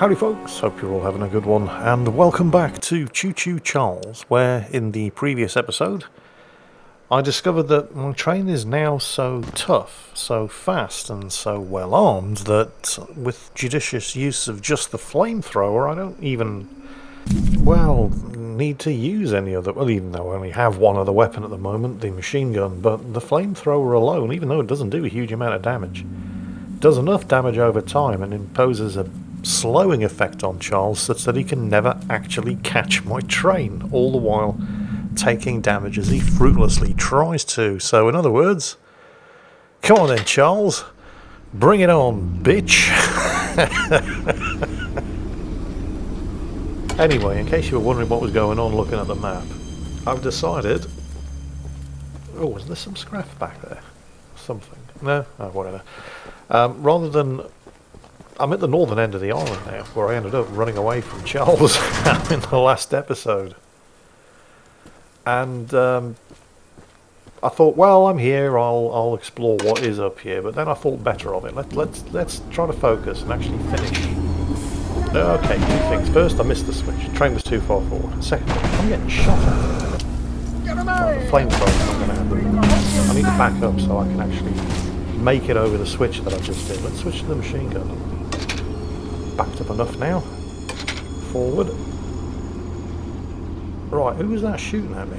Howdy folks, hope you're all having a good one, and welcome back to Choo Choo Charles, where in the previous episode I discovered that my train is now so tough, so fast, and so well armed that with judicious use of just the flamethrower I don't even, well, need to use any other, well even though I only have one other weapon at the moment, the machine gun, but the flamethrower alone, even though it doesn't do a huge amount of damage, does enough damage over time and imposes a slowing effect on Charles such that he can never actually catch my train, all the while taking damage as he fruitlessly tries to. So, in other words, come on then, Charles, bring it on, bitch. anyway, in case you were wondering what was going on looking at the map, I've decided. Oh, is there some scrap back there? Something. No? Oh, whatever. Um, rather than I'm at the northern end of the island now, where I ended up running away from Charles in the last episode. And um, I thought, well, I'm here. I'll I'll explore what is up here. But then I thought better of it. Let, let's let's try to focus and actually finish. Okay, two things. First, I missed the switch. The train was too far forward. Second, I'm getting shot at. Right, the flamethrower's not going to happen. I need to back up so I can actually make it over the switch that I just did. Let's switch to the machine gun backed up enough now. Forward. Right, who was that shooting at me?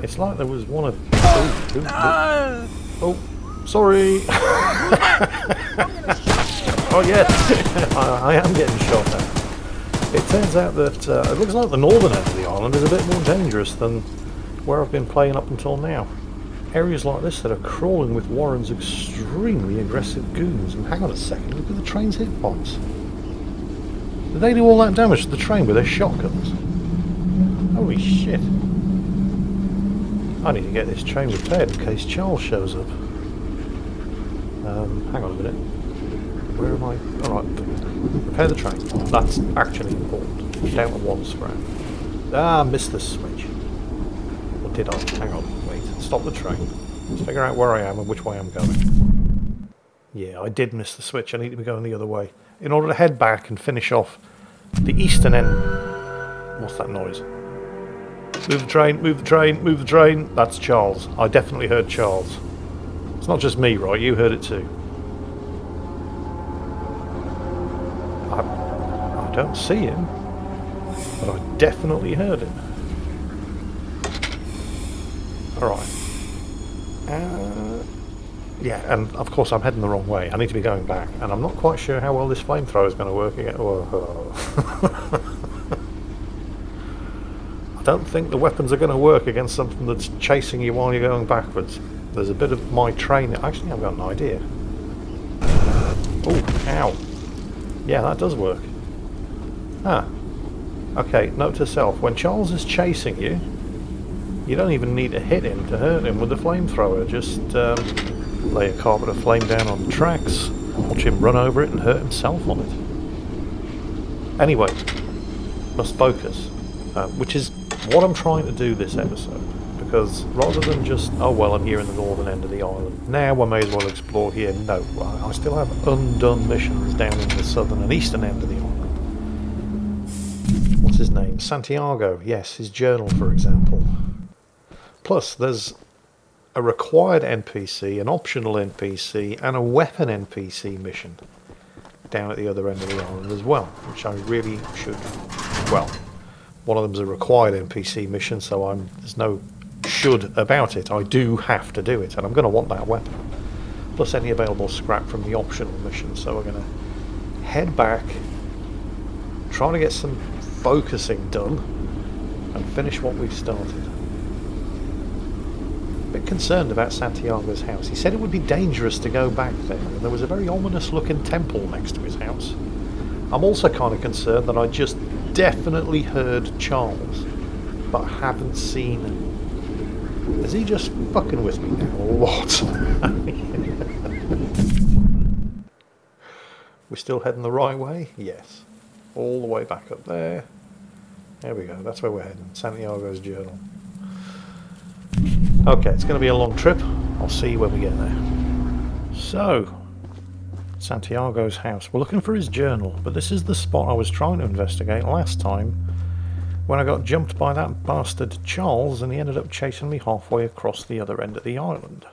It's like there was one of... Oh, ooh, oh sorry! oh yes, I, I, am getting shot at. It turns out that uh, it looks like the northern end of the island is a bit more dangerous than where I've been playing up until now. Areas like this that are crawling with Warren's extremely aggressive goons. And hang on a second, look at the train's hit points. Did they do all that damage to the train with their shotguns? Holy shit. I need to get this train repaired in case Charles shows up. Um, hang on a minute. Where am I? Alright, repair the train. That's actually important. Down to one scrap. Ah, missed the switch. Or did I? Hang on. Stop the train. Let's figure out where I am and which way I'm going. Yeah, I did miss the switch. I need to be going the other way in order to head back and finish off the eastern end. What's that noise? Move the train, move the train, move the train. That's Charles. I definitely heard Charles. It's not just me, right? You heard it too. I, I don't see him, but I definitely heard him. Alright. Uh, yeah, and of course I'm heading the wrong way. I need to be going back, and I'm not quite sure how well this flamethrower is going to work again. I don't think the weapons are going to work against something that's chasing you while you're going backwards. There's a bit of my train. Actually, I've got an idea. Oh, ow. Yeah, that does work. Ah. Okay, note to self. When Charles is chasing you, you don't even need to hit him to hurt him with the flamethrower. Just um, lay a carpet of flame down on the tracks, watch him run over it and hurt himself on it. Anyway, must focus, uh, which is what I'm trying to do this episode. Because rather than just, oh well, I'm here in the northern end of the island, now I may as well explore here. No, I still have undone missions down in the southern and eastern end of the island. What's his name? Santiago, yes, his journal, for example. Plus, there's a required NPC, an optional NPC, and a weapon NPC mission down at the other end of the island as well, which I really should. Well, one of them's a required NPC mission, so I'm there's no should about it. I do have to do it, and I'm going to want that weapon, plus any available scrap from the optional mission. So we're going to head back, trying to get some focusing done, and finish what we've started bit concerned about Santiago's house. He said it would be dangerous to go back there, and there was a very ominous looking temple next to his house. I'm also kind of concerned that I just definitely heard Charles, but haven't seen him. Is he just fucking with me now, or what? We're still heading the right way? Yes. All the way back up there. There we go, that's where we're heading. Santiago's journal. Okay, it's going to be a long trip. I'll see you when we get there. So, Santiago's house. We're looking for his journal, but this is the spot I was trying to investigate last time when I got jumped by that bastard Charles and he ended up chasing me halfway across the other end of the island.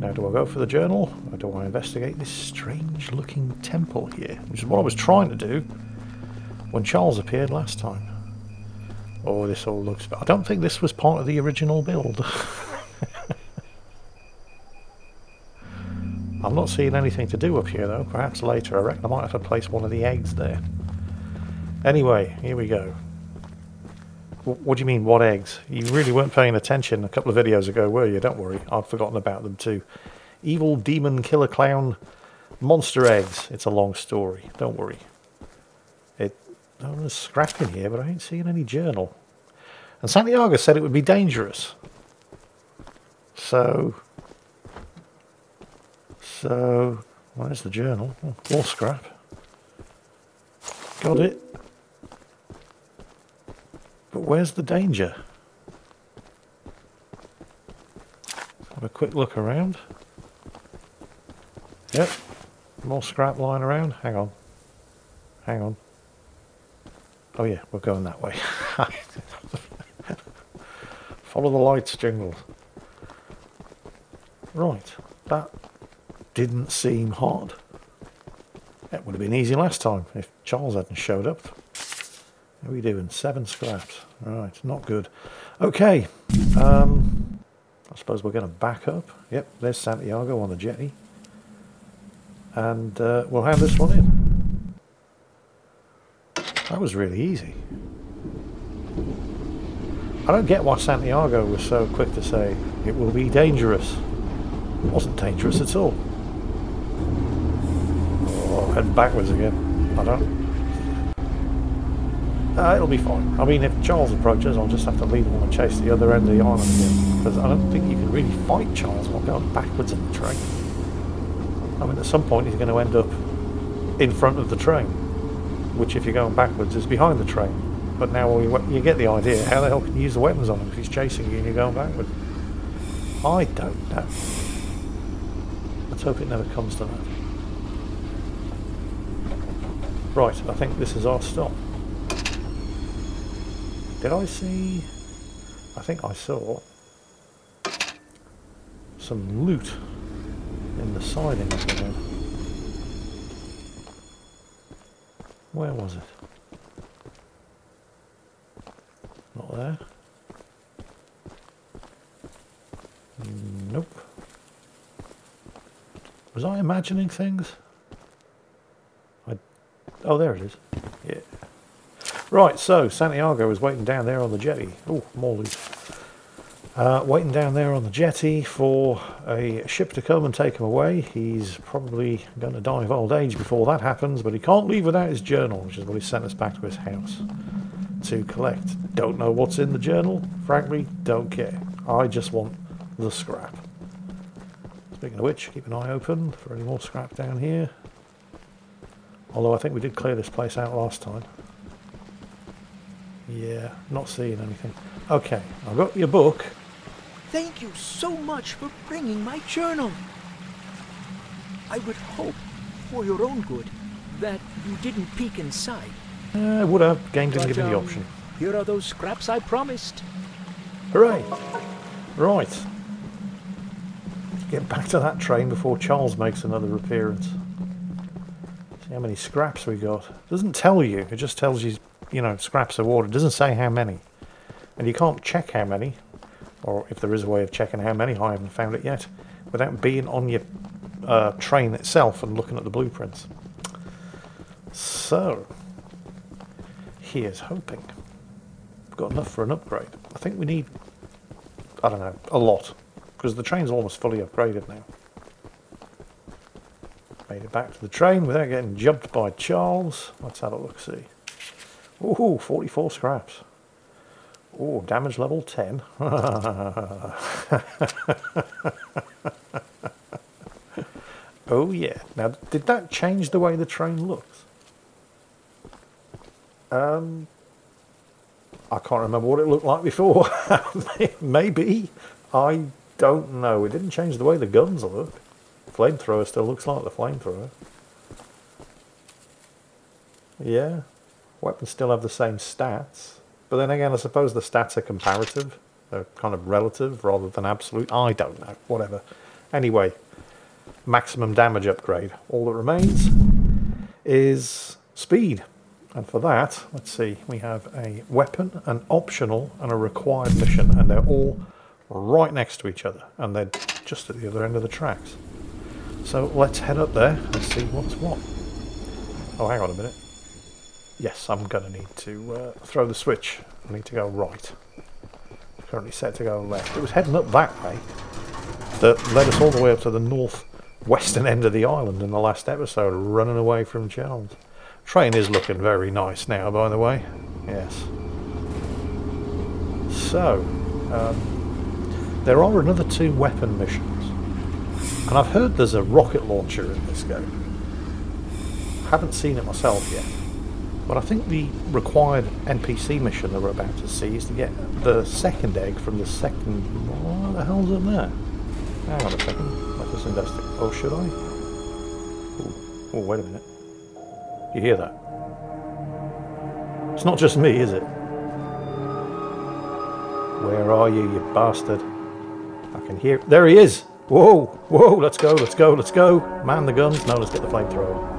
Now do I go for the journal or do I investigate this strange looking temple here? Which is what I was trying to do when Charles appeared last time. Oh, this all looks... I don't think this was part of the original build. I'm not seeing anything to do up here though. Perhaps later. I reckon I might have to place one of the eggs there. Anyway, here we go. What do you mean, what eggs? You really weren't paying attention a couple of videos ago, were you? Don't worry, I've forgotten about them too. Evil Demon Killer Clown Monster Eggs. It's a long story, don't worry. It, there's scrap in here, but I ain't seeing any journal. And Santiago said it would be dangerous. So, so, where's the journal? Oh, more scrap. Got it. But where's the danger? Have a quick look around. Yep. More scrap lying around. Hang on. Hang on. Oh yeah, we're going that way. Follow the lights, Jingles. Right. That didn't seem hard. It would have been easy last time if Charles hadn't showed up. How are we doing? Seven scraps. Right, not good. Okay. Um, I suppose we're going to back up. Yep, there's Santiago on the jetty. And uh, we'll have this one in. That was really easy. I don't get why Santiago was so quick to say it will be dangerous. It wasn't dangerous at all. Oh, heading backwards again. I don't uh, it'll be fine. I mean, if Charles approaches, I'll just have to leave him and chase the other end of the island again. Because I don't think you can really fight Charles while going backwards in the train. I mean, at some point he's going to end up in front of the train. Which, if you're going backwards, is behind the train. But now you get the idea. How the hell can you use the weapons on him if he's chasing you and you're going backwards? I don't know. Let's hope it never comes to that. Right, I think this is our stop. Did I see... I think I saw some loot in the siding of the room. Where was it? Not there. Nope. Was I imagining things? I, oh, there it is. Yeah. Right, so Santiago is waiting down there on the jetty. Oh, more loot. Uh, waiting down there on the jetty for a ship to come and take him away. He's probably going to die of old age before that happens, but he can't leave without his journal, which is what he sent us back to his house to collect. Don't know what's in the journal. Frankly, don't care. I just want the scrap. Speaking of which, keep an eye open for any more scrap down here. Although I think we did clear this place out last time. Yeah, not seeing anything. Okay, I've got your book. Thank you so much for bringing my journal. I would hope, for your own good, that you didn't peek inside. Uh, I would have. Game didn't but, give me the um, option. Here are those scraps I promised. Hooray! Right. Get back to that train before Charles makes another appearance. See how many scraps we got. Doesn't tell you. It just tells you you know, scraps of water. It doesn't say how many. And you can't check how many, or if there is a way of checking how many, I haven't found it yet, without being on your uh, train itself and looking at the blueprints. So, here's hoping. We've got enough for an upgrade. I think we need, I don't know, a lot. Because the train's almost fully upgraded now. Made it back to the train without getting jumped by Charles. Let's have a look, see. Ooh, 44 scraps. Oh, damage level 10. oh yeah. Now, did that change the way the train looks? Um, I can't remember what it looked like before. Maybe. I don't know. It didn't change the way the guns look. flamethrower still looks like the flamethrower. Yeah, weapons still have the same stats. But then again, I suppose the stats are comparative. They're kind of relative rather than absolute. I don't know, whatever. Anyway, maximum damage upgrade. All that remains is speed. And for that, let's see, we have a weapon, an optional, and a required mission. And they're all right next to each other. And they're just at the other end of the tracks. So let's head up there and see what's what. Oh, hang on a minute. Yes, I'm going to need to uh, throw the switch. I need to go right. Currently set to go left. It was heading up that way that led us all the way up to the northwestern end of the island in the last episode, running away from Charles. Train is looking very nice now, by the way. Yes. So, um, there are another two weapon missions. And I've heard there's a rocket launcher in this game. Haven't seen it myself yet. But I think the required NPC mission that we're about to see is to get the second egg from the second... What the hell's in there? Hang on a second. Let us investigate. Oh, should I? Oh, wait a minute. You hear that? It's not just me, is it? Where are you, you bastard? I can hear... There he is! Whoa! Whoa! Let's go, let's go, let's go! Man the guns. No, let's get the flamethrower.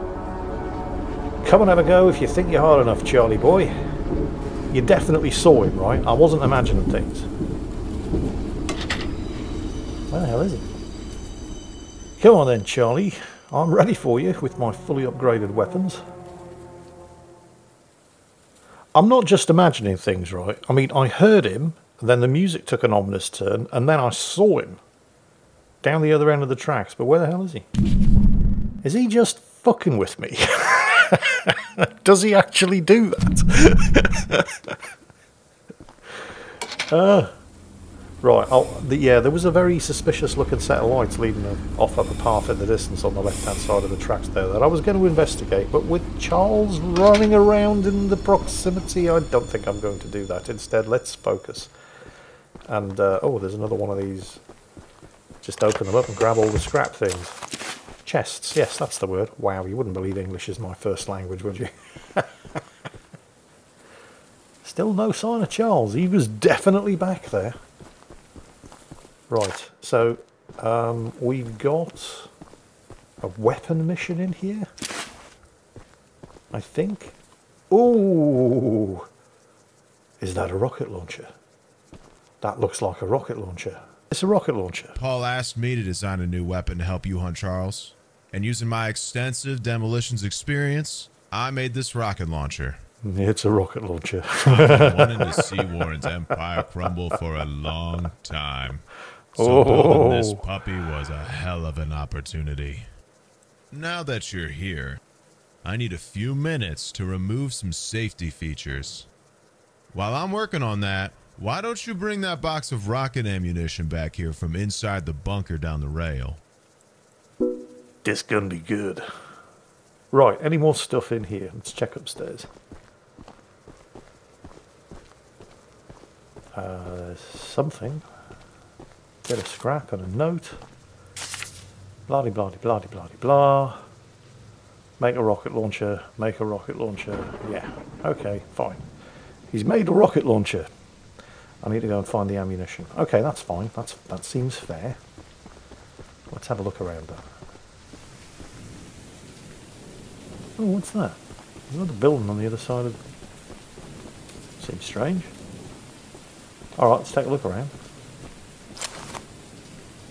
Come and have a go if you think you're hard enough, Charlie boy. You definitely saw him, right? I wasn't imagining things. Where the hell is he? Come on then, Charlie. I'm ready for you with my fully upgraded weapons. I'm not just imagining things, right? I mean, I heard him, then the music took an ominous turn, and then I saw him down the other end of the tracks. But where the hell is he? Is he just fucking with me? Does he actually do that? uh, right. Oh, the, yeah, there was a very suspicious looking set of lights leading off up a path in the distance on the left hand side of the tracks there that I was going to investigate, but with Charles running around in the proximity, I don't think I'm going to do that. Instead, let's focus. And, uh, oh, there's another one of these. Just open them up and grab all the scrap things. Chests, yes, that's the word. Wow, you wouldn't believe English is my first language, would you? Still no sign of Charles. He was definitely back there. Right, so um, we've got a weapon mission in here. I think. Ooh! Is that a rocket launcher? That looks like a rocket launcher. It's a rocket launcher. Paul asked me to design a new weapon to help you hunt Charles. And using my extensive demolitions experience, I made this rocket launcher. It's a rocket launcher. I've wanted to see Warren's empire crumble for a long time. So oh. building this Oh. puppy was a hell of an opportunity. Now that you're here, I need a few minutes to remove some safety features. While I'm working on that, why don't you bring that box of rocket ammunition back here from inside the bunker down the rail? This gonna be good. Right, any more stuff in here? Let's check upstairs. Uh, something. Get a scrap and a note. Blah de blah de blah de blah de blah. Make a rocket launcher. Make a rocket launcher. Yeah. Okay. Fine. He's made a rocket launcher. I need to go and find the ammunition. Okay, that's fine. That's that seems fair. Let's have a look around. Oh, what's that? Another building on the other side of... Seems strange. Alright, let's take a look around.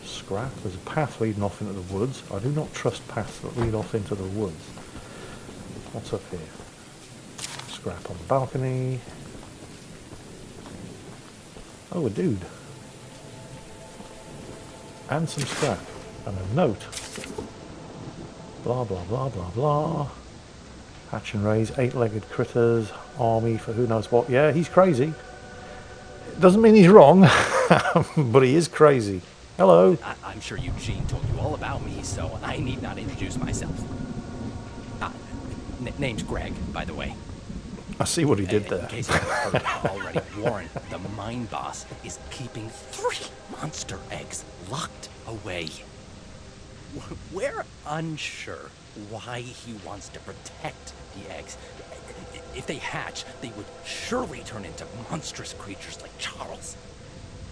Scrap. There's a path leading off into the woods. I do not trust paths that lead off into the woods. What's up here? Scrap on the balcony. Oh, a dude. And some scrap. And a note. Blah, blah, blah, blah, blah. Hatch and raise, eight-legged critters, army for who knows what. Yeah, he's crazy. Doesn't mean he's wrong, but he is crazy. Hello. I- I'm sure Eugene told you all about me, so I need not introduce myself. Ah, name's Greg, by the way. I see what he did there. In case you haven't heard already, Warren, the mine boss, is keeping three monster eggs locked away. We're unsure why he wants to protect the eggs. If they hatch, they would surely turn into monstrous creatures like Charles.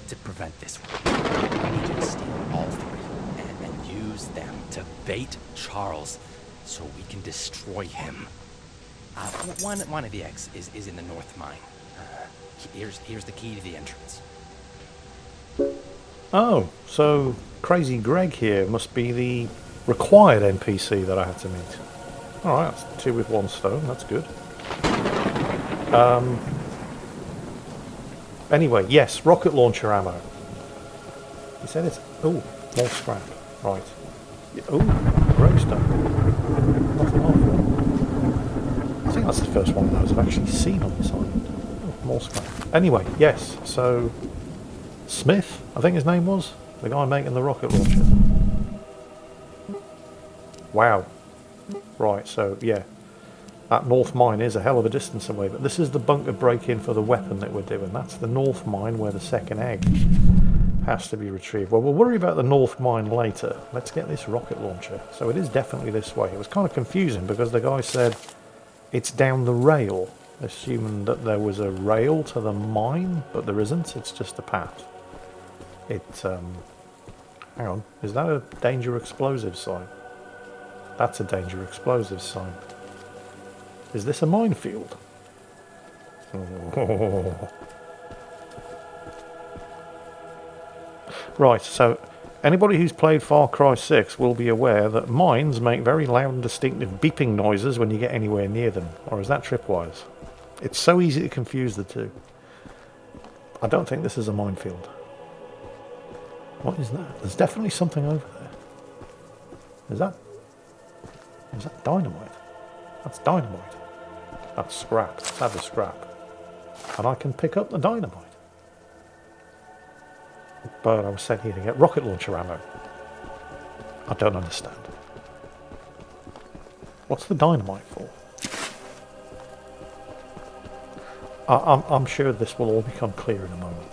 To prevent this, we need to steal all three and, and use them to bait Charles so we can destroy him. Uh, one, one of the eggs is, is in the north mine. Uh, here's, here's the key to the entrance. Oh, so Crazy Greg here must be the required NPC that I had to meet. Alright, that's two with one stone, that's good. Um, anyway, yes, rocket launcher ammo. He said it's... Oh, more scrap. Right. Oh, gravestone. Nothing off. I think that's the first one of those I've actually seen on this island. Oh, more scrap. Anyway, yes, so... Smith, I think his name was, the guy making the rocket launcher. Wow. Right, so yeah, that north mine is a hell of a distance away, but this is the bunker break-in for the weapon that we're doing. That's the north mine where the second egg has to be retrieved. Well, we'll worry about the north mine later. Let's get this rocket launcher. So it is definitely this way. It was kind of confusing because the guy said it's down the rail, assuming that there was a rail to the mine, but there isn't. It's just a path. It, um, hang on, is that a danger explosive sign? That's a danger explosive sign. Is this a minefield? Right, so anybody who's played Far Cry 6 will be aware that mines make very loud and distinctive beeping noises when you get anywhere near them. Or is that tripwires? It's so easy to confuse the two. I don't think this is a minefield. What is that? There's definitely something over there. Is that... Is that dynamite? That's dynamite. That's scrap. That is scrap. And I can pick up the dynamite. But I was sent here to get rocket launcher ammo. I don't understand. What's the dynamite for? I, I'm, I'm sure this will all become clear in a moment.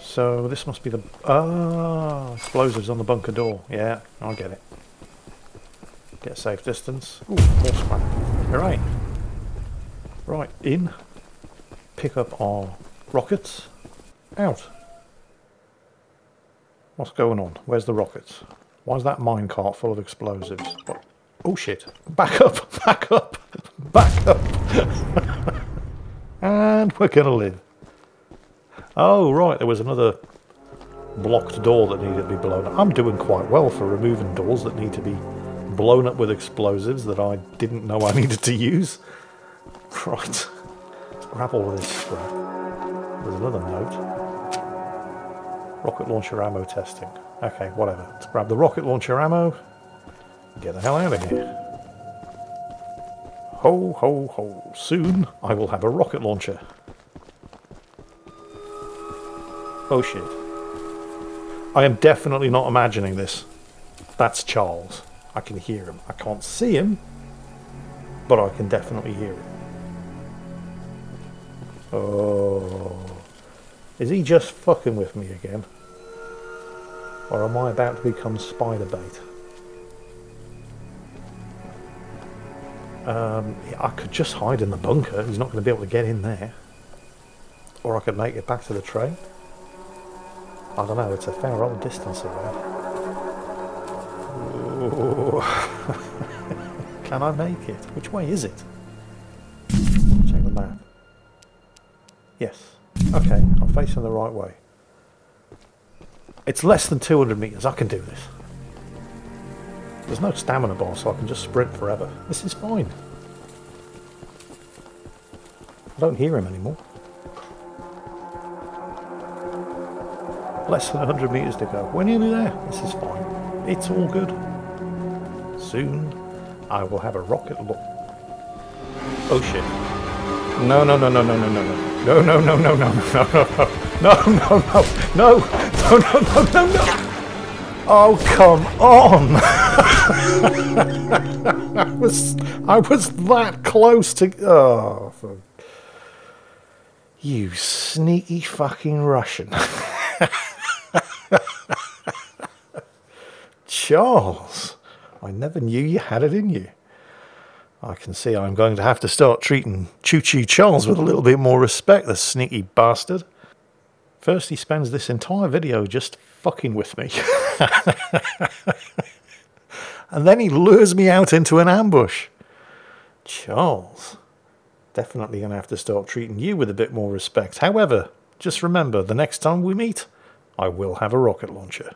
So this must be the... Ah, explosives on the bunker door. Yeah, I'll get it. Get a safe distance. Ooh, more scrap. Alright. Right, in. Pick up our rockets. Out. What's going on? Where's the rockets? Why is that minecart full of explosives? What? Oh shit. Back up, back up, back up. and we're gonna live. Oh right, there was another blocked door that needed to be blown up. I'm doing quite well for removing doors that need to be blown up with explosives that I didn't know I needed to use. Right. Let's grab all of this scrap. There's another note. Rocket launcher ammo testing. Okay, whatever. Let's grab the rocket launcher ammo. Get the hell out of here. Ho, ho, ho. Soon I will have a rocket launcher. Oh shit. I am definitely not imagining this. That's Charles. I can hear him. I can't see him, but I can definitely hear him. Oh. Is he just fucking with me again? Or am I about to become spider bait? Um, I could just hide in the bunker. He's not going to be able to get in there. Or I could make it back to the train. I don't know. It's a fair old distance away. Can I make it? Which way is it? Check the map. Yes. Okay, I'm facing the right way. It's less than 200 metres. I can do this. There's no stamina bar, so I can just sprint forever. This is fine. I don't hear him anymore. Less than 100 metres to go. We're nearly there. This is fine. It's all good. Soon, I will have a rocket launch. Oh shit. No, no, no, no, no, no, no, no. No, no, no, no, no, no, no, no. No, no, no, no, no, no, no, no, no. Oh, come on. I was, I was that close to, oh, you sneaky fucking Russian. Charles, I never knew you had it in you. I can see I'm going to have to start treating Choo Choo Charles with a little bit more respect, the sneaky bastard. First, he spends this entire video just fucking with me. and then he lures me out into an ambush. Charles, definitely going to have to start treating you with a bit more respect. However, just remember the next time we meet, I will have a rocket launcher.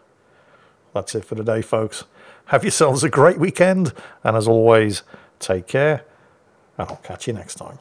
That's it for today, folks. Have yourselves a great weekend, and as always, take care, and I'll catch you next time.